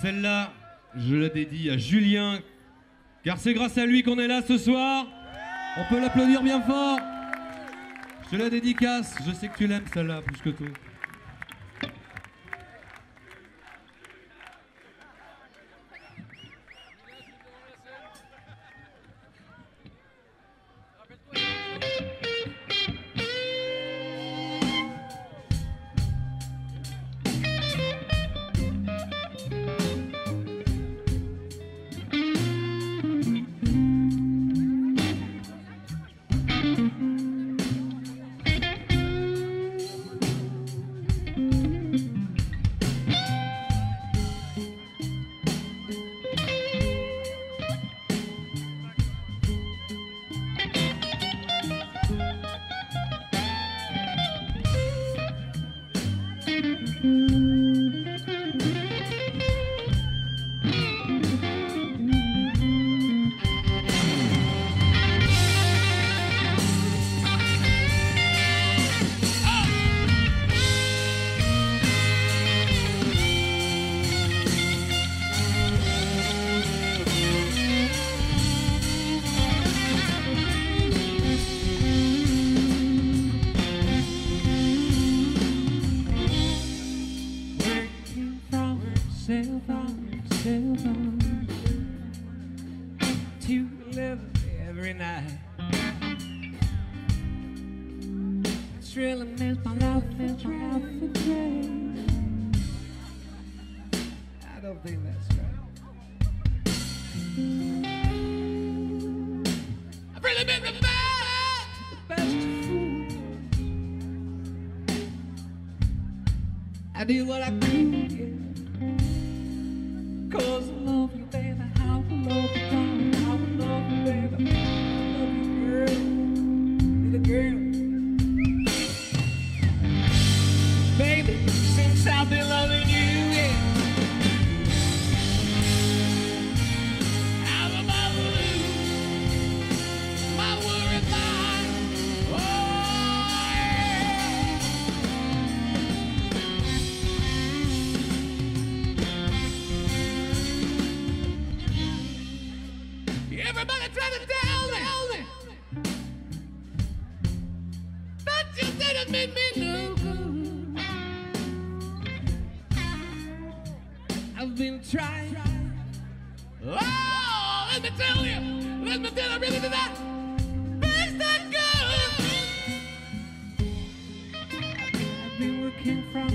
Celle-là, je la dédie à Julien, car c'est grâce à lui qu'on est là ce soir. On peut l'applaudir bien fort. Je te la dédicace, je sais que tu l'aimes celle-là plus que tout. To live every night. It's really makes my life makes. I don't think that's right. I've really been the best, the best of fools. I did what I could, yeah. Cause been trying. Oh, let me tell you, let me tell you, really did that. It's that good. I've been working from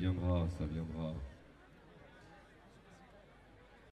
viendra, ça viendra.